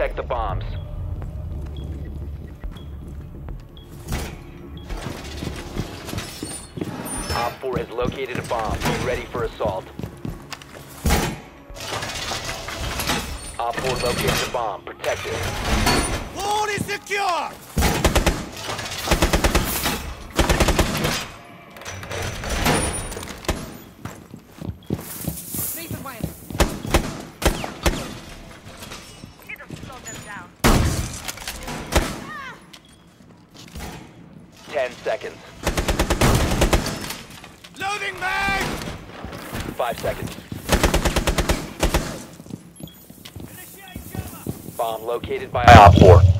protect the bombs. Op 4 has located a bomb. Be ready for assault. Op 4 located a bomb. Protect it. Wall is secure! Nathan Wayne. Need to slow them down. 10 seconds. Loading mag! 5 seconds. Bomb located by Op 4.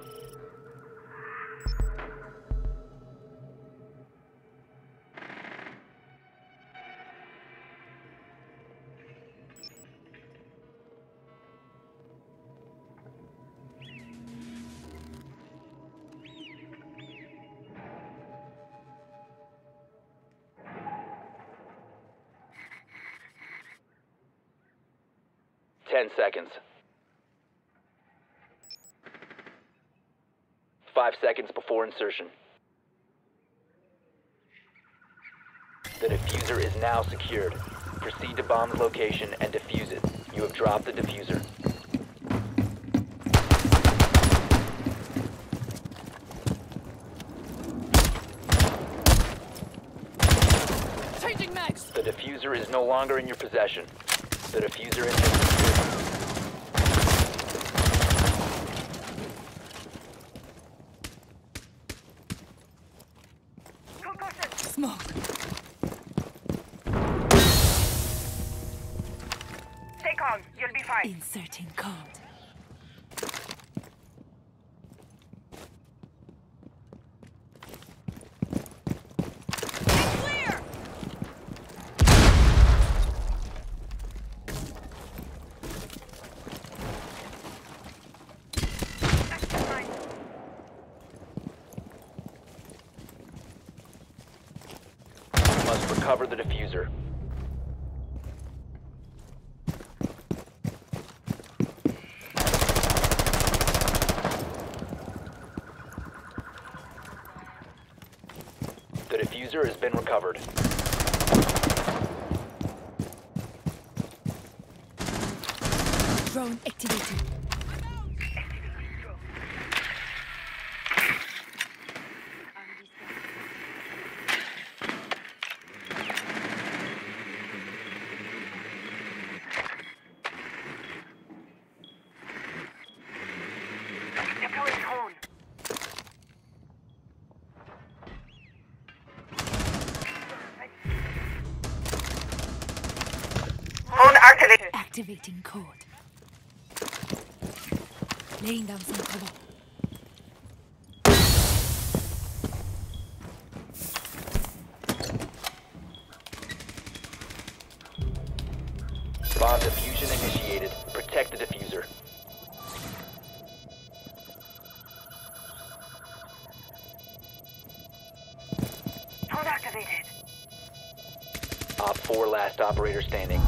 10 seconds. Five seconds before insertion. The defuser is now secured. Proceed to bomb location and defuse it. You have dropped the defuser. Changing mags! The defuser is no longer in your possession. The defuser is Smoke. Stay calm. You'll be fine. Inserting code. Recover the defuser. The defuser has been recovered. Drone activated. Deploying drone. Drone activated. Activating code. Laying down some cover. Bomb diffusion initiated. Protect the defuser. Drone activated. Op 4 last operator standing.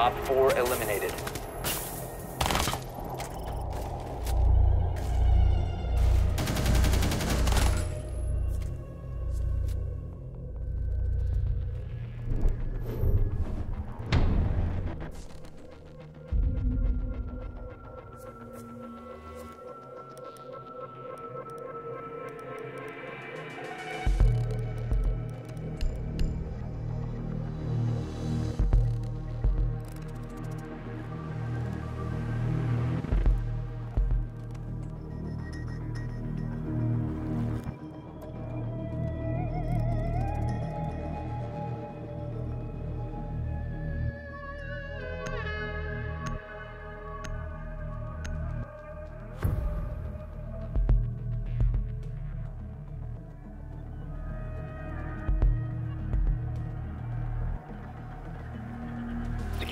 Op 4 eliminated.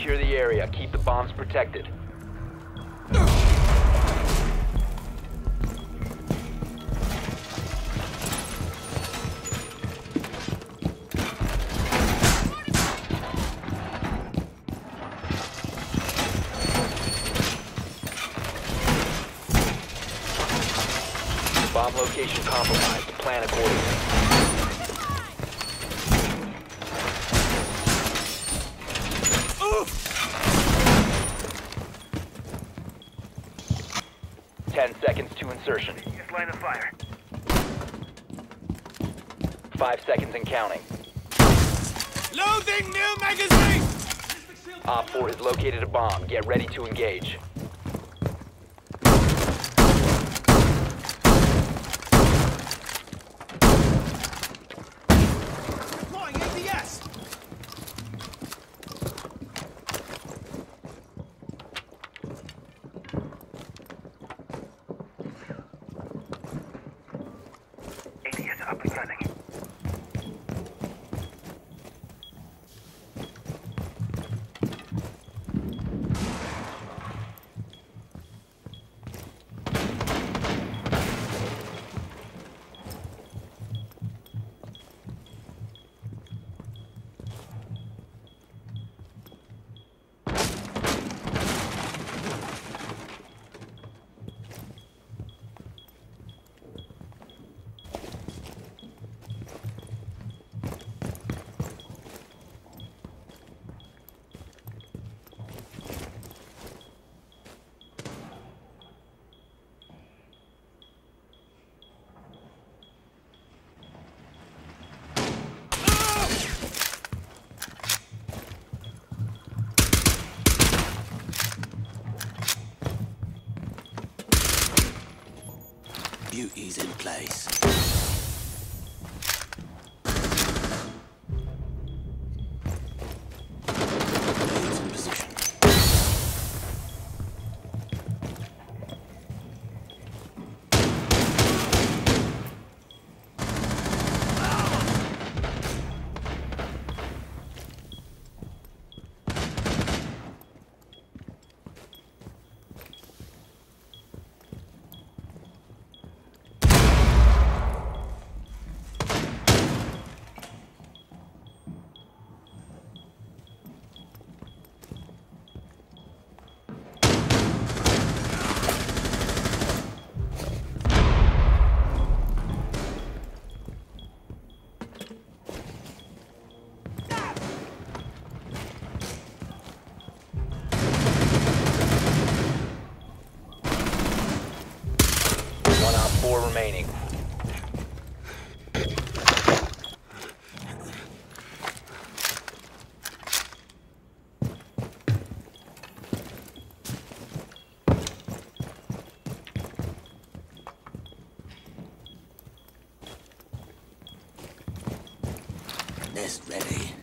Secure the area. Keep the bombs protected. Bomb location compromised. Plan accordingly. Ten seconds to insertion. Just line of fire. Five seconds and counting. Loading new magazine! Op 4 has located a bomb. Get ready to engage. beauties in place. Ready.